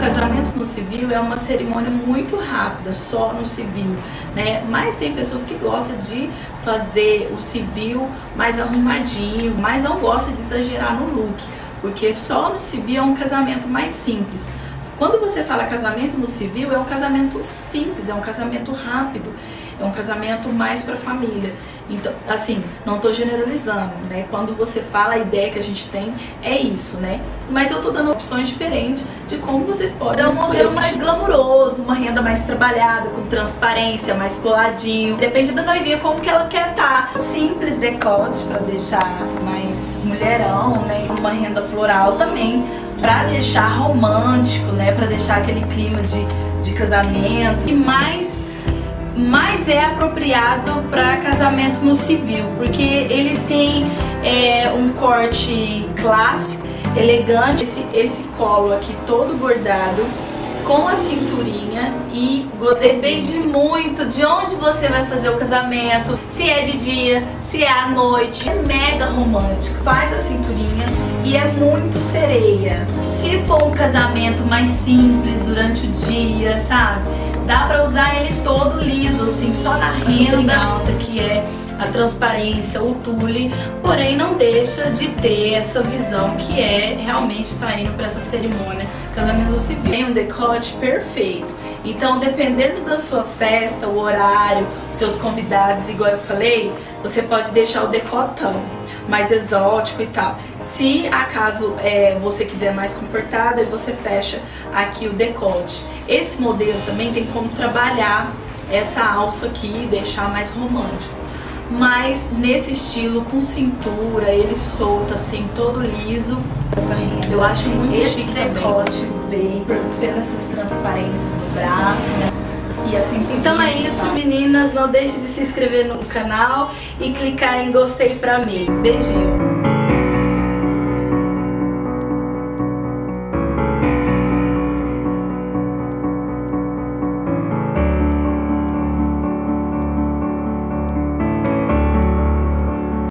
casamento no civil é uma cerimônia muito rápida, só no civil, né? Mas tem pessoas que gostam de fazer o civil mais arrumadinho, mas não gosta de exagerar no look, porque só no civil é um casamento mais simples. Quando você fala casamento no civil, é um casamento simples, é um casamento rápido é um casamento mais para família. Então, assim, não estou generalizando, né? Quando você fala a ideia que a gente tem é isso, né? Mas eu estou dando opções diferentes de como vocês podem. É um modelo mais glamuroso, uma renda mais trabalhada, com transparência, mais coladinho. Depende da noivinha como que ela quer estar. Tá. Simples decote para deixar mais mulherão, né? Uma renda floral também para deixar romântico, né? Para deixar aquele clima de, de casamento. E mais mais é apropriado para casamento no civil, porque ele tem é, um corte clássico, elegante, esse, esse colo aqui todo bordado, com a cinturinha e depende muito de onde você vai fazer o casamento, se é de dia, se é à noite. É mega romântico. Faz a cinturinha e é muito sereia. Se for um casamento mais simples durante o dia, sabe? Dá pra usar ele todo liso, assim, só na renda alta, que é a transparência, o tule, porém não deixa de ter essa visão que é realmente estar indo para essa cerimônia casamento civil. Tem um decote perfeito. Então, dependendo da sua festa, o horário, seus convidados, igual eu falei, você pode deixar o decotão mais exótico e tal. Se acaso é, você quiser mais comportada, você fecha aqui o decote. Esse modelo também tem como trabalhar essa alça aqui e deixar mais romântico. Mas nesse estilo, com cintura, ele solta assim, todo liso. Eu acho muito Esse chique decote também. Veio pelas essas transparências no braço, né? E assim, então é isso, meninas. Não deixe de se inscrever no canal e clicar em gostei pra mim. Beijinho.